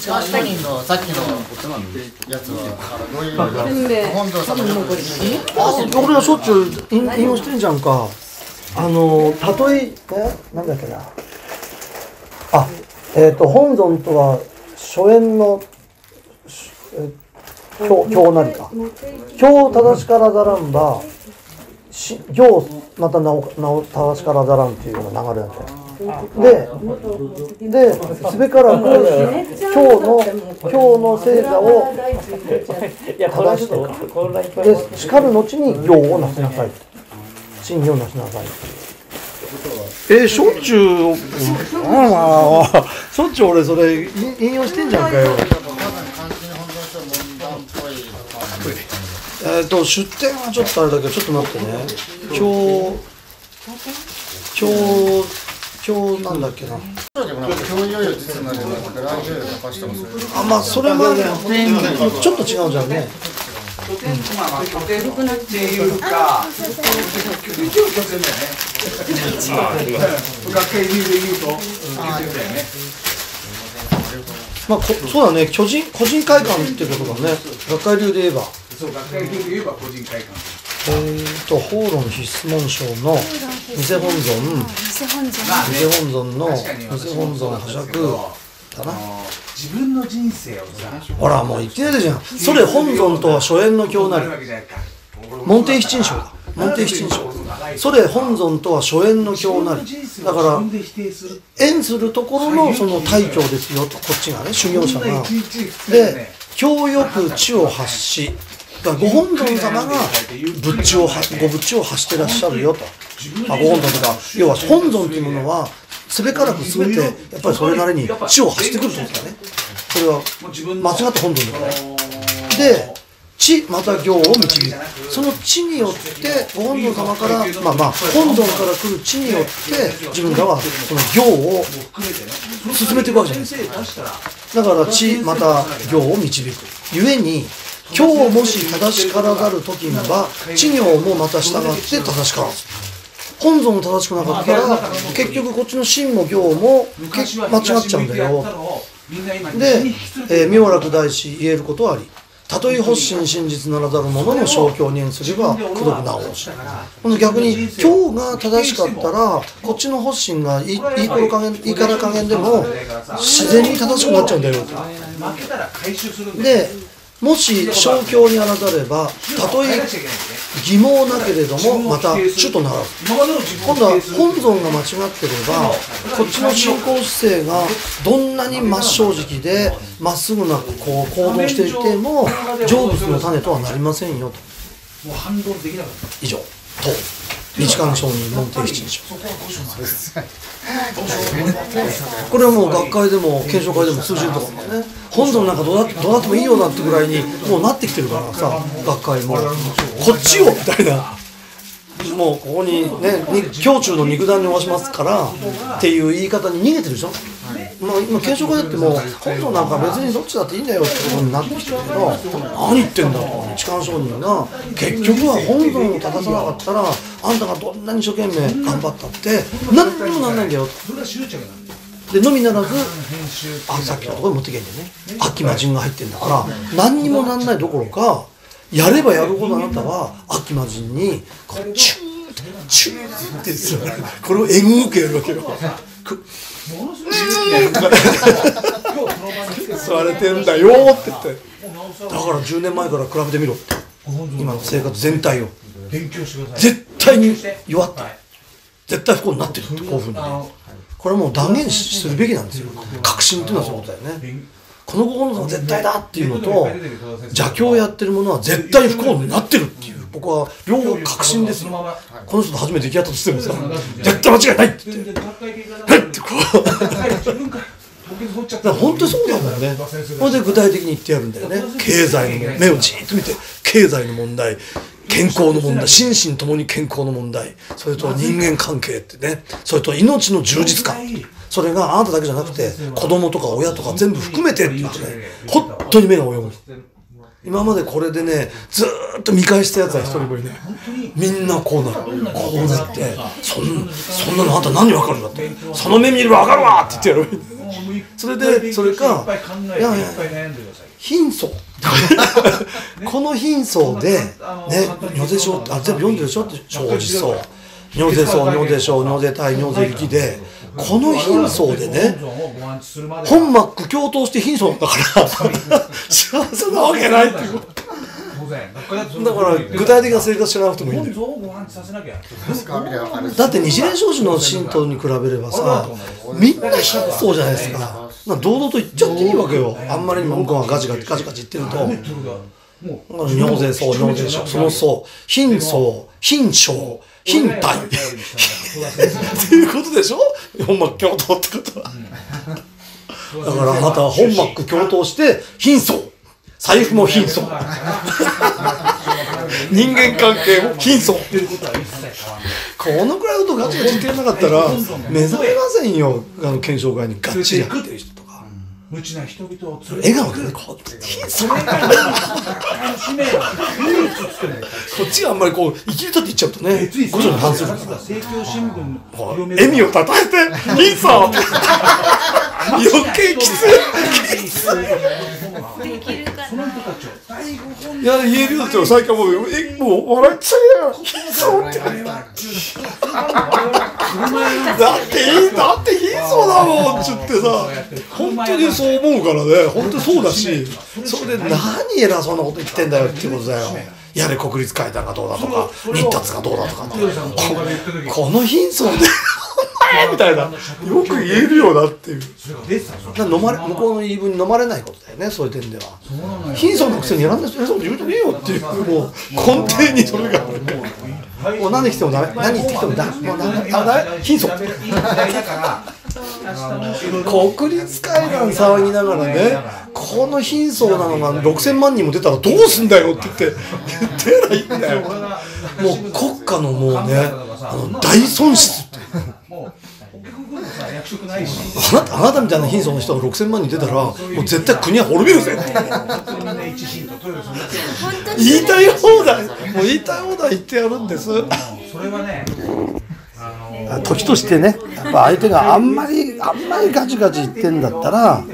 一番下にのさっきのやつはあのどういう本堂様のあ俺はしょっちゅう引用してんじゃんかあの例ええなんだっけなあえっ、ーと本尊とは初演のしえ経経なりか経正しからざらんばし行またなおなお正しからざらんっていうような流れなんだよで、で、すべからく、今日の、今日の聖座を正して、で、叱る後に行をなしなさい。信行をなしなさい。えー、しょっちゅう、ああ、しょっちゅう俺それ引引用してんじゃんかよ。えっ、と、出典はちょっとあれだけど、ちょっと待ってね。今日、今日、今日なんだっけな。あ、まあ、それは、ちょっと違うじゃんね。まあまあ拠点っていうか一応拠点だよね学会流で言うと拠点だよねまあ、こそうだね、巨人、個人会館っていうことだね。学会流で言えば。そう学会流で言えば個人会館。えーと、法論必須問章の偽本尊、偽本尊偽本尊の偽本尊伯爵だな。自分の人生をさほら、もう言ってないじゃん。それ本尊とは初演の経なり。門弟七珍章だ。門弟七珍章。それ本尊とは初演の経なり。だから、縁するところのその大教ですよと、こっちがね、修行者が。でね、教よく地を発し、だからご本尊様が仏地をは、ご仏地を発してらっしゃるよと。あご本尊とか、要は本尊というものは、すべからくすべて、やっぱりそれなりに地を発してくるってことだね。これは間違った本尊だからね。で、地また行を導く。その地によって、ご本尊様から、まあまあ、本尊から来る地によって、自分らはその行を進めていくわけじゃないですか。だから地また行を導くゆえに今日もし正しからざる時には地行もまた従って正しからず。本尊も正しくなかったら結局こっちの真も行もけ間違っちゃうんだよ。で、えー、妙楽大師言えることはあり。たとえ発心真実ならざる者の正教に縁すれば功徳なおしほんで逆に今日が正しかったらこっちの発心がいいいい頃加減いいから加減でも自然に正しくなっちゃうんだよ。と負けたら回収するんだよ。でもし正教にあらざればたとえ疑問なけれどもまた主とならず。今度は本尊が間違ってればこっちの信仰姿勢がどんなに真っ正直でまっすぐなこう行動していても成仏の種とはなりませんよと。もう反論できなかった。以上。と日韓商人門弟七章これはもう学会でも検証会でも通じるとか。ね本尊なんかどうだどうなってもいいよなってぐらいにもうなってきてるからさ学会も。こっちをみたいな。もうここにね胸中の肉弾におわしますからっていう言い方に逃げてるでしょ。まあ、今検証会だってもう本尊なんか別にどっちだっていいんだよってことになってきてるけど何言ってんだと日韓商人が結局は本尊を正さなかったらあんたがどんなに一生懸命頑張ったって何にもなんないんだよ。それが執着なんでのみならずあさっきのところに持ってけんでね。秋魔人が入ってんだから何にもなんないどころかやればやるほどあなたは秋魔人にこうチューってチューってこれをえぐくやるわけよ。く。ものすごい今日この場に来て座れてんだよって言って。だから10年前から比べてみろって。今の生活全体を。勉強してください絶対に弱って。る絶対不幸になってるってこうい。うふうにねこれはもう断言するべきなんですよ。確信っていうのはそういうことだよね。この心のが絶対だっていうのと邪教をやってるものは絶対不幸になってるっていう僕は両方確信ですよ。この人と初めて出来合ったとしてもさ絶対間違いないって言って。はい。ってこう。本当にそうなんだよね。それで具体的に言ってやるんだよね。経済の目をじーっと見て、経済の問題、健康の問題、心身ともに健康の問題、それと人間関係ってね、それと命の充実感。それがあなただけじゃなくて、子供とか親とか全部含めてって言ってね、本当に目が泳ぐ。今までこれでねずーっと見返したやつは一人もいない。みんなこうなる。こうなってそんそんなのあんた何わかるんだって。その目見ればわかるわって言ってやる。それでそれかいやいや貧相。この貧相でね尿税症あ全部読んでるでしょって正直そう尿税層尿税症尿税体尿税力でこの貧相でね本末共闘して貧相だから幸せなわけないっていうだから具体的な生活しなくてもいいんだよ。だって日蓮少子の神道に比べればさみんな貧相じゃないですか。堂々と言っちゃっていいわけよ。あんまりにも向こうがガチガチガチガチ言ってると尿税層尿税症その層貧相貧症貧体っていうことでしょ？本末共闘ってことは。だからあなたは本末共闘して貧相。財布も貧相。人間関係も貧相。このくらいのことガチガチ言ってなかったら目覚めませんよ。あの検証会に。ガチやってる人無知な人々を笑顔でねこっちがあんまりこう生きるとって言っちゃうとね五条に反するから政教新聞笑みをたたえて貧相 余計きつい。いや言えるよって最近はもうえもう笑っちゃうよ だっていいだって貧相だもんっつってさ本当にそう思うからね本当にそうだしそれで何偉そうなこと言ってんだよってい。うことだよやれ国立会談がどうだとか日達がどうだとかここの貧相でみたいな。よく言えるよなっていう。飲まれ向こうの言い分に飲まれないことだよねそういう点では。貧相のくせにやらんなそう言うとねえよっていう。もう根底にそれが。もう何で来てもダメ何言ってきてもダメ貧相。国立会談騒ぎながらねこの貧相なのが6000万人も出たらどうすんだよって言って言ってないんだよ。もう国家のもうねあの大損失ってあなたあなたみたいな貧相な人が6000万人出たらもう絶対国は滅びるぜ。言いたい放題。もう言いたい放題言ってやるんです。それはね時としてねやっぱ相手があんまりあんまりガチガチ言ってんだったら